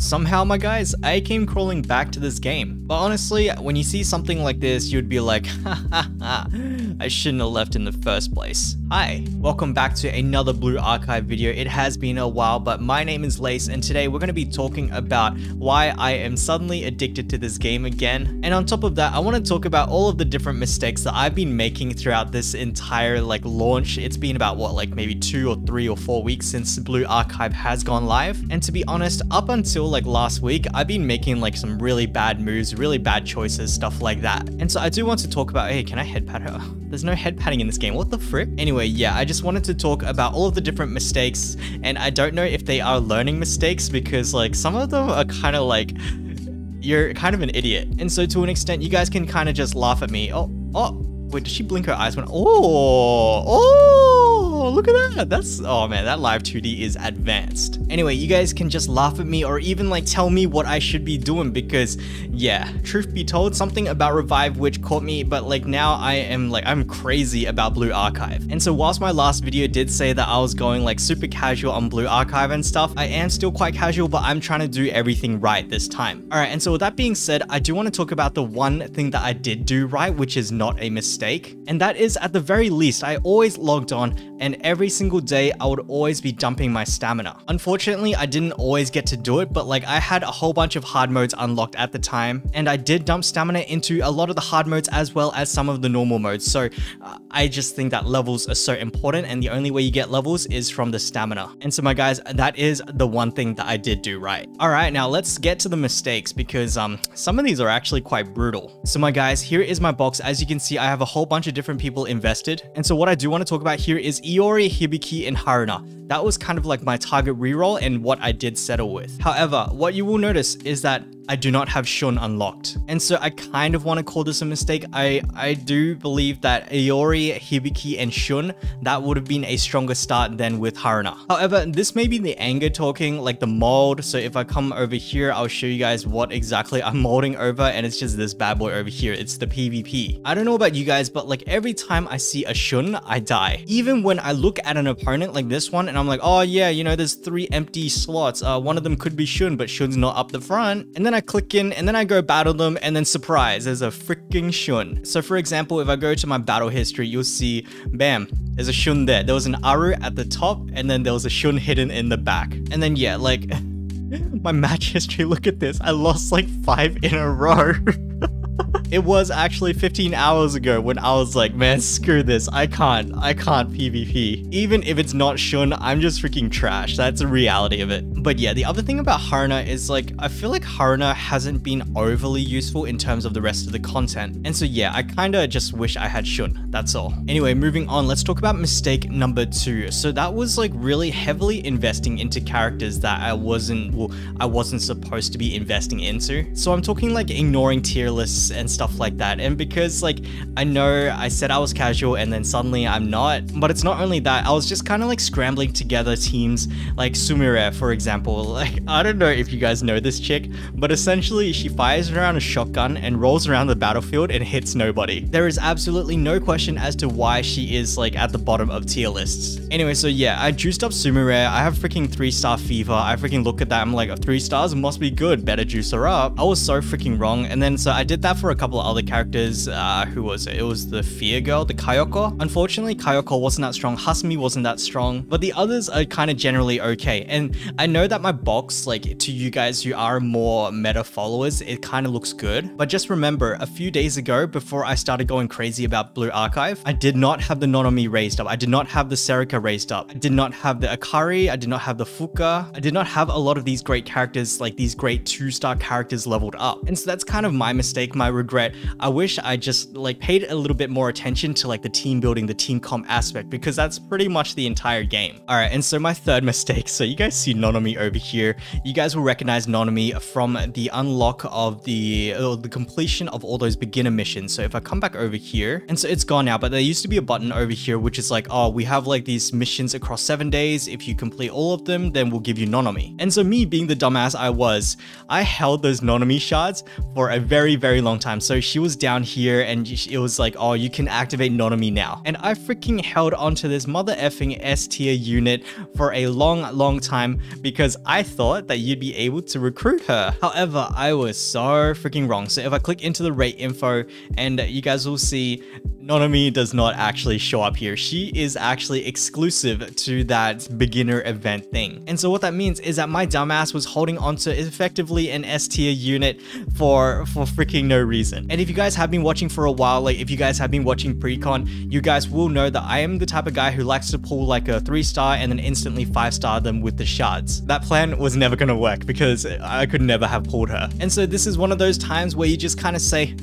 Somehow, my guys, I came crawling back to this game. But honestly, when you see something like this, you'd be like, ha ha ha, I shouldn't have left in the first place. Hi, welcome back to another Blue Archive video. It has been a while, but my name is Lace, and today we're going to be talking about why I am suddenly addicted to this game again. And on top of that, I want to talk about all of the different mistakes that I've been making throughout this entire like launch. It's been about what, like maybe two or three or four weeks since Blue Archive has gone live. And to be honest, up until like last week, I've been making like some really bad moves, really bad choices, stuff like that. And so I do want to talk about, hey, can I head pat her? There's no head patting in this game. What the frick? Anyway, yeah, I just wanted to talk about all of the different mistakes. And I don't know if they are learning mistakes because like some of them are kind of like, you're kind of an idiot. And so to an extent, you guys can kind of just laugh at me. Oh, oh, wait, did she blink her eyes when, oh, oh, Oh, look at that. That's, oh man, that live 2D is advanced. Anyway, you guys can just laugh at me or even like tell me what I should be doing because yeah, truth be told, something about Revived Witch caught me, but like now I am like, I'm crazy about Blue Archive. And so whilst my last video did say that I was going like super casual on Blue Archive and stuff, I am still quite casual, but I'm trying to do everything right this time. All right, and so with that being said, I do want to talk about the one thing that I did do right, which is not a mistake. And that is at the very least, I always logged on and every single day I would always be dumping my stamina. Unfortunately, I didn't always get to do it, but like I had a whole bunch of hard modes unlocked at the time, and I did dump stamina into a lot of the hard modes as well as some of the normal modes. So uh, I just think that levels are so important, and the only way you get levels is from the stamina. And so my guys, that is the one thing that I did do right. All right, now let's get to the mistakes because um some of these are actually quite brutal. So my guys, here is my box. As you can see, I have a whole bunch of different people invested. And so what I do want to talk about here is Iori, Hibiki, and Haruna. That was kind of like my target reroll and what I did settle with. However, what you will notice is that I do not have Shun unlocked. And so I kind of want to call this a mistake. I, I do believe that Iori, Hibiki, and Shun, that would have been a stronger start than with Haruna. However, this may be the anger talking, like the mold. So if I come over here, I'll show you guys what exactly I'm molding over. And it's just this bad boy over here. It's the PvP. I don't know about you guys, but like every time I see a Shun, I die. Even when I look at an opponent like this one and I'm like, oh yeah, you know, there's three empty slots. Uh, one of them could be Shun, but Shun's not up the front. And then I click in and then I go battle them and then surprise, there's a freaking Shun. So for example, if I go to my battle history, you'll see, bam, there's a Shun there. There was an Aru at the top and then there was a Shun hidden in the back. And then yeah, like my match history, look at this. I lost like five in a row. It was actually 15 hours ago when I was like, man, screw this. I can't. I can't PvP. Even if it's not Shun, I'm just freaking trash. That's the reality of it. But yeah, the other thing about Haruna is like, I feel like Haruna hasn't been overly useful in terms of the rest of the content. And so yeah, I kind of just wish I had Shun. That's all. Anyway, moving on, let's talk about mistake number two. So that was like really heavily investing into characters that I wasn't, well, I wasn't supposed to be investing into. So I'm talking like ignoring tier lists and stuff stuff like that. And because like I know I said I was casual and then suddenly I'm not, but it's not only that, I was just kind of like scrambling together teams like Sumire, for example. Like I don't know if you guys know this chick, but essentially she fires around a shotgun and rolls around the battlefield and hits nobody. There is absolutely no question as to why she is like at the bottom of tier lists. Anyway, so yeah, I juiced up Sumire. I have freaking three star fever. I freaking look at that. I'm like, three stars must be good. Better juice her up. I was so freaking wrong. And then so I did that for a couple couple of other characters. Uh, who was it? It was the Fear Girl, the Kayoko. Unfortunately, Kayoko wasn't that strong. Hasumi wasn't that strong, but the others are kind of generally okay. And I know that my box, like to you guys who are more meta followers, it kind of looks good. But just remember, a few days ago, before I started going crazy about Blue Archive, I did not have the Nonomi raised up. I did not have the Serika raised up. I did not have the Akari. I did not have the Fuka. I did not have a lot of these great characters, like these great two-star characters leveled up. And so that's kind of my mistake, my regret regret. I wish I just like paid a little bit more attention to like the team building, the team comp aspect, because that's pretty much the entire game. All right, and so my third mistake. So you guys see Nonomi over here. You guys will recognize Nonomi from the unlock of the uh, the completion of all those beginner missions. So if I come back over here, and so it's gone now, but there used to be a button over here which is like, oh, we have like these missions across seven days. If you complete all of them, then we'll give you Nonomi. And so me being the dumbass I was, I held those Nonomi shards for a very, very long time. So she was down here and it was like, oh, you can activate Nonomi now. And I freaking held onto this mother effing S tier unit for a long, long time because I thought that you'd be able to recruit her. However, I was so freaking wrong. So if I click into the rate info and you guys will see Nonomi does not actually show up here. She is actually exclusive to that beginner event thing. And so what that means is that my dumbass was holding onto effectively an S tier unit for, for freaking no reason. And if you guys have been watching for a while, like if you guys have been watching PriConne, you guys will know that I am the type of guy who likes to pull like a three star and then instantly five star them with the shards. That plan was never gonna work because I could never have pulled her. And so this is one of those times where you just kind of say,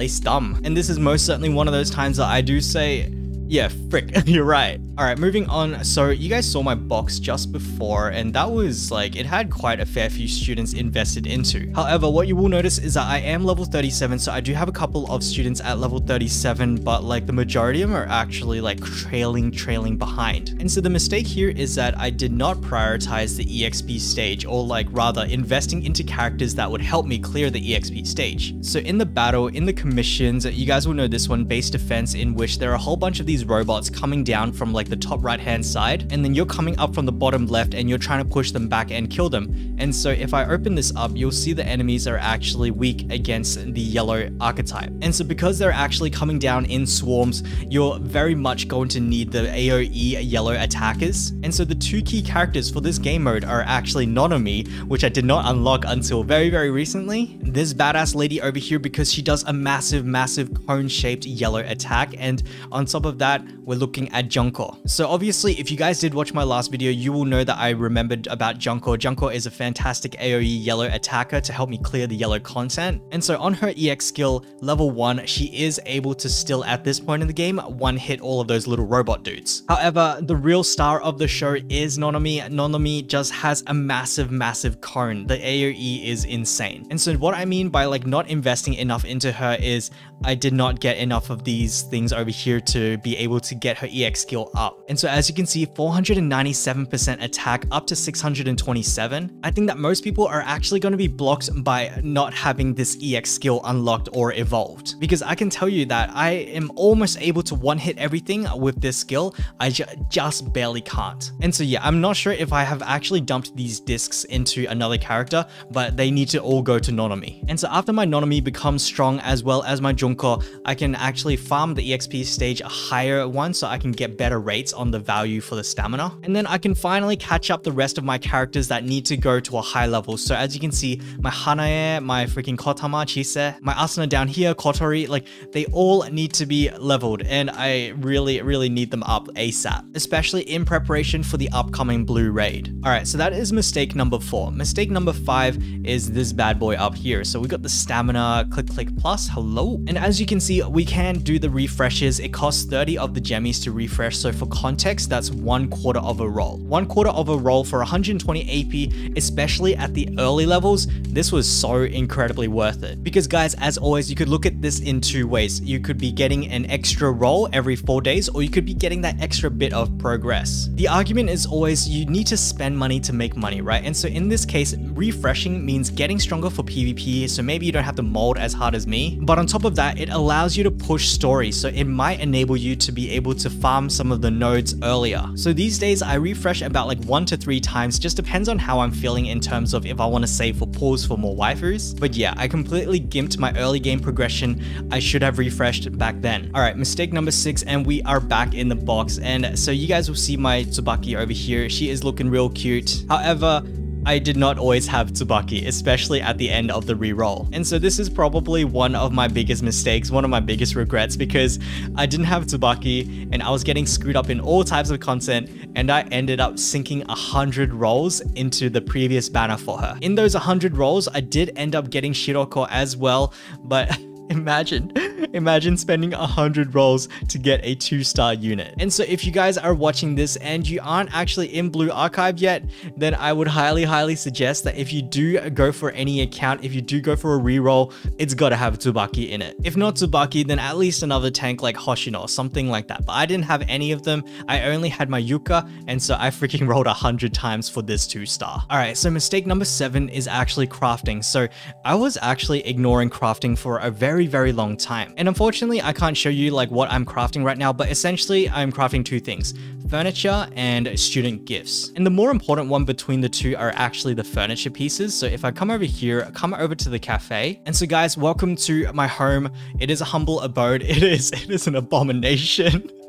least dumb. And this is most certainly one of those times that I do say, yeah, frick, you're right. All right, moving on. So you guys saw my box just before, and that was like, it had quite a fair few students invested into. However, what you will notice is that I am level 37, so I do have a couple of students at level 37, but like the majority of them are actually like trailing, trailing behind. And so the mistake here is that I did not prioritize the EXP stage, or like rather investing into characters that would help me clear the EXP stage. So in the battle, in the commissions, you guys will know this one, base defense, in which there are a whole bunch of these these robots coming down from like the top right hand side and then you're coming up from the bottom left and you're trying to push them back and kill them. And so if I open this up, you'll see the enemies are actually weak against the yellow archetype. And so because they're actually coming down in swarms, you're very much going to need the AoE yellow attackers. And so the two key characters for this game mode are actually Nonomi, which I did not unlock until very, very recently. This badass lady over here because she does a massive, massive cone-shaped yellow attack. And on top of that, we're looking at Junko. So obviously, if you guys did watch my last video, you will know that I remembered about Junko. Junko is a fantastic AoE yellow attacker to help me clear the yellow content. And so on her EX skill, level 1, she is able to still at this point in the game, one hit all of those little robot dudes. However, the real star of the show is Nonomi. Nonomi just has a massive, massive cone. The AoE is insane. And so what I mean by like not investing enough into her is I did not get enough of these things over here to be able to get her EX skill up. And so as you can see, 497% attack up to 627. I think that most people are actually going to be blocked by not having this EX skill unlocked or evolved. Because I can tell you that I am almost able to one hit everything with this skill, I ju just barely can't. And so yeah, I'm not sure if I have actually dumped these discs into another character, but they need to all go to Nonomi. And so after my Nonomi becomes strong as well as my Junko, I can actually farm the EXP stage higher higher one so I can get better rates on the value for the stamina. And then I can finally catch up the rest of my characters that need to go to a high level. So as you can see, my Hanae, my freaking Kotama, Chise, my Asuna down here, Kotori, like they all need to be leveled and I really, really need them up ASAP, especially in preparation for the upcoming blue raid. All right, so that is mistake number four. Mistake number five is this bad boy up here. So we got the stamina click click plus, hello. And as you can see, we can do the refreshes. It costs 30 of the gemmies to refresh. So for context, that's one quarter of a roll. One quarter of a roll for 120 AP, especially at the early levels, this was so incredibly worth it. Because guys, as always, you could look at this in two ways. You could be getting an extra roll every four days, or you could be getting that extra bit of progress. The argument is always you need to spend money to make money, right? And so in this case, refreshing means getting stronger for PvP, so maybe you don't have to mold as hard as me. But on top of that, it allows you to push stories, so it might enable you to be able to farm some of the nodes earlier. So these days I refresh about like one to three times, just depends on how I'm feeling in terms of if I want to save for pools for more waifus. But yeah, I completely gimped my early game progression. I should have refreshed back then. All right, mistake number six, and we are back in the box. And so you guys will see my Tsubaki over here. She is looking real cute. However, I did not always have Tsubaki, especially at the end of the reroll. And so this is probably one of my biggest mistakes, one of my biggest regrets because I didn't have Tsubaki and I was getting screwed up in all types of content and I ended up sinking 100 rolls into the previous banner for her. In those 100 rolls, I did end up getting Shiroko as well, but Imagine, imagine spending a hundred rolls to get a two-star unit. And so if you guys are watching this and you aren't actually in Blue Archive yet, then I would highly, highly suggest that if you do go for any account, if you do go for a reroll, it's gotta have Tsubaki in it. If not Tsubaki, then at least another tank like Hoshino, or something like that. But I didn't have any of them. I only had my Yuka, and so I freaking rolled a hundred times for this two-star. All right, so mistake number seven is actually crafting. So I was actually ignoring crafting for a very, very long time. And unfortunately, I can't show you like what I'm crafting right now, but essentially I'm crafting two things, furniture and student gifts. And the more important one between the two are actually the furniture pieces. So if I come over here, come over to the cafe. And so guys, welcome to my home. It is a humble abode. It is, it is an abomination.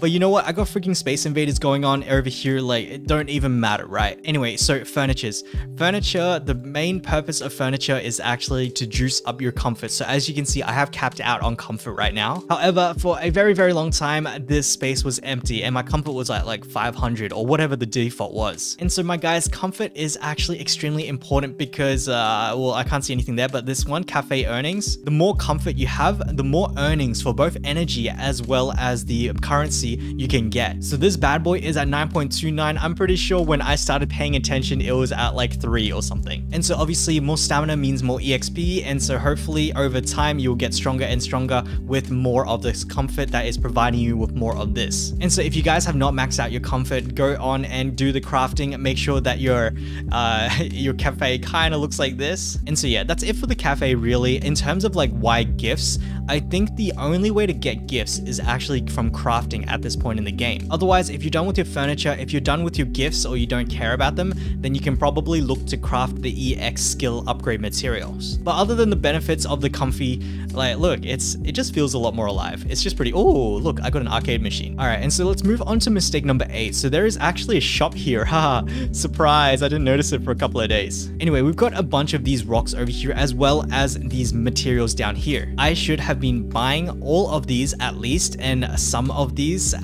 but you know what? I got freaking Space Invaders going on over here, like, it don't even matter, right? Anyway, so furnitures. Furniture, the main purpose of furniture is actually to juice up your comfort. So as you can see, I have capped out on comfort right now. However, for a very, very long time, this space was empty and my comfort was at like 500 or whatever the default was. And so my guys, comfort is actually extremely important because, uh, well, I can't see anything there, but this one, cafe earnings, the more comfort you have, the more earnings for both energy as well as the currency you can get. So this bad boy is at 9.29. I'm pretty sure when I started paying attention, it was at like three or something. And so obviously more stamina means more EXP. And so hopefully over time, you'll get stronger and stronger with more of this comfort that is providing you with more of this. And so if you guys have not maxed out your comfort, go on and do the crafting. Make sure that your, uh, your cafe kind of looks like this. And so yeah, that's it for the cafe really. In terms of like why gifts, I think the only way to get gifts is actually from crafting at this point in the game. Otherwise, if you're done with your furniture, if you're done with your gifts or you don't care about them, then you can probably look to craft the EX skill upgrade materials. But other than the benefits of the comfy, like look, it's it just feels a lot more alive. It's just pretty, oh, look, I got an arcade machine. All right, and so let's move on to mistake number eight. So there is actually a shop here, haha, surprise, I didn't notice it for a couple of days. Anyway, we've got a bunch of these rocks over here as well as these materials down here. I should have have been buying all of these at least and some of these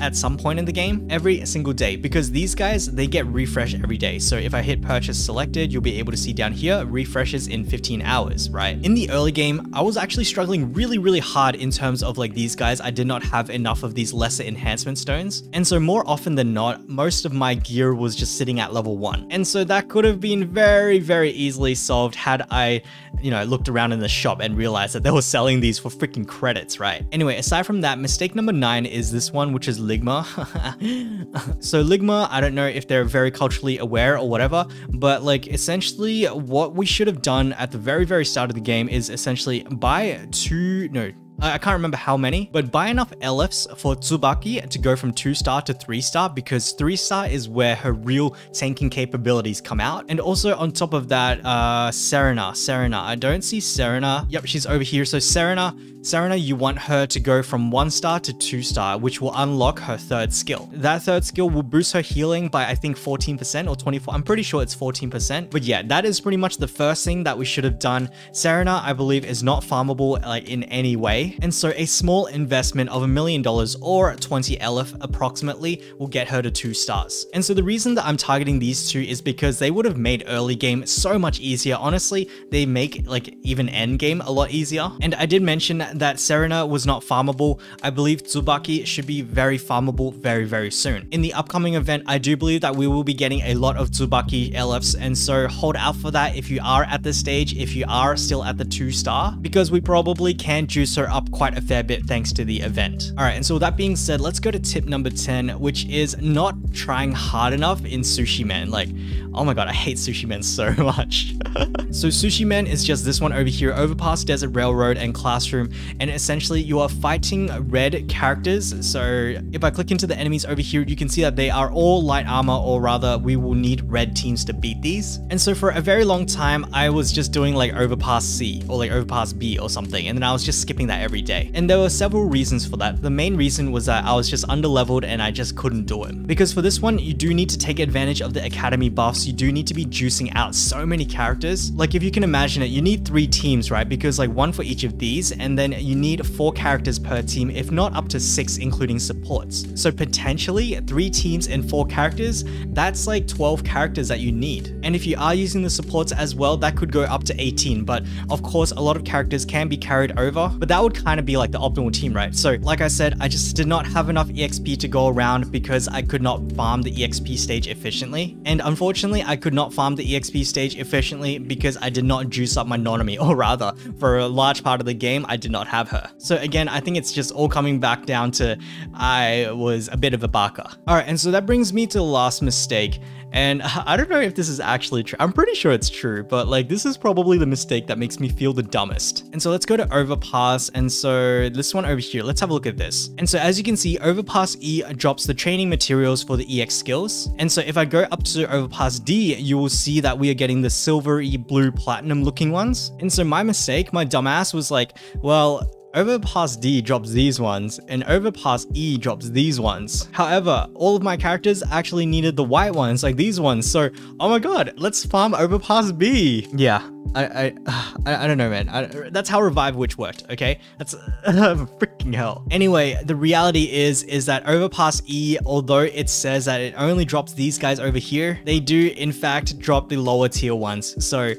at some point in the game every single day because these guys, they get refreshed every day. So if I hit purchase selected, you'll be able to see down here refreshes in 15 hours, right? In the early game, I was actually struggling really, really hard in terms of like these guys. I did not have enough of these lesser enhancement stones. And so more often than not, most of my gear was just sitting at level one. And so that could have been very, very easily solved had I, you know, looked around in the shop and realized that they were selling these for freaking credits, right? Anyway, aside from that, mistake number nine is this one, which is Ligma. so Ligma, I don't know if they're very culturally aware or whatever, but like essentially what we should have done at the very, very start of the game is essentially buy two, no, I can't remember how many, but buy enough Elephs for Tsubaki to go from 2 star to 3 star because 3 star is where her real tanking capabilities come out. And also on top of that, uh, Serena, Serena, I don't see Serena. Yep, she's over here. So Serena, Serena, you want her to go from 1 star to 2 star, which will unlock her third skill. That third skill will boost her healing by I think 14% or 24. I'm pretty sure it's 14%. But yeah, that is pretty much the first thing that we should have done. Serena, I believe, is not farmable like in any way. And so a small investment of a million dollars or 20 Eleph approximately will get her to 2 stars. And so the reason that I'm targeting these two is because they would have made early game so much easier. Honestly, they make like even end game a lot easier. And I did mention that Serena was not farmable, I believe Tsubaki should be very farmable very, very soon. In the upcoming event, I do believe that we will be getting a lot of Tsubaki Elephs, and so hold out for that if you are at this stage, if you are still at the 2 star, because we probably can juice her up quite a fair bit thanks to the event. Alright, and so with that being said, let's go to tip number 10, which is not trying hard enough in Sushi Man. Like, oh my god, I hate Sushi Man so much. so Sushi Man is just this one over here, Overpass, Desert Railroad, and Classroom, and essentially you are fighting red characters. So if I click into the enemies over here, you can see that they are all light armor, or rather we will need red teams to beat these. And so for a very long time, I was just doing like Overpass C or like Overpass B or something, and then I was just skipping that every every day. And there were several reasons for that. The main reason was that I was just underleveled and I just couldn't do it. Because for this one, you do need to take advantage of the academy buffs. You do need to be juicing out so many characters. Like if you can imagine it, you need three teams, right? Because like one for each of these, and then you need four characters per team, if not up to six, including supports. So potentially three teams and four characters, that's like 12 characters that you need. And if you are using the supports as well, that could go up to 18. But of course, a lot of characters can be carried over, but that would kind of be like the optimal team, right? So like I said, I just did not have enough EXP to go around because I could not farm the EXP stage efficiently. And unfortunately, I could not farm the EXP stage efficiently because I did not juice up my Nonomi, or rather, for a large part of the game, I did not have her. So again, I think it's just all coming back down to I was a bit of a baka. Alright, and so that brings me to the last mistake, and I don't know if this is actually true. I'm pretty sure it's true, but like this is probably the mistake that makes me feel the dumbest. And so let's go to Overpass. And so this one over here, let's have a look at this. And so as you can see, Overpass E drops the training materials for the EX skills. And so if I go up to Overpass D, you will see that we are getting the silvery blue platinum looking ones. And so my mistake, my dumbass was like, well, Overpass D drops these ones, and Overpass E drops these ones. However, all of my characters actually needed the white ones, like these ones, so oh my god, let's farm Overpass B. Yeah, I, I, I, I don't know, man. I, that's how Revived Witch worked, okay? That's freaking hell. Anyway, the reality is, is that Overpass E, although it says that it only drops these guys over here, they do in fact drop the lower tier ones. So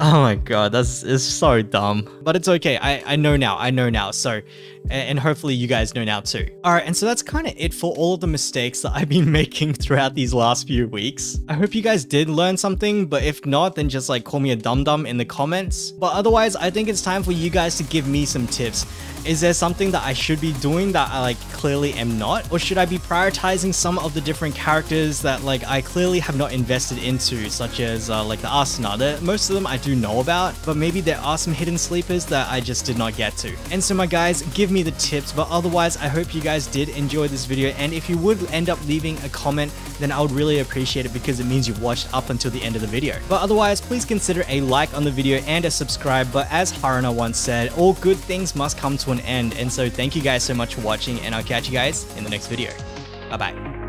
Oh my god, that's is so dumb. But it's okay. I, I know now. I know now. So, and hopefully you guys know now too. Alright, and so that's kind of it for all of the mistakes that I've been making throughout these last few weeks. I hope you guys did learn something, but if not, then just like call me a dum-dum in the comments. But otherwise, I think it's time for you guys to give me some tips. Is there something that I should be doing that I like clearly am not? Or should I be prioritizing some of the different characters that like I clearly have not invested into, such as uh, like the? That most of them I do know about, but maybe there are some hidden sleepers that I just did not get to. And so my guys, give me the tips, but otherwise I hope you guys did enjoy this video and if you would end up leaving a comment, then I would really appreciate it because it means you watched up until the end of the video. But otherwise, please consider a like on the video and a subscribe, but as Haruna once said, all good things must come to an end. And so thank you guys so much for watching and I'll catch you guys in the next video. Bye bye.